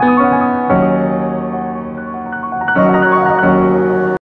Música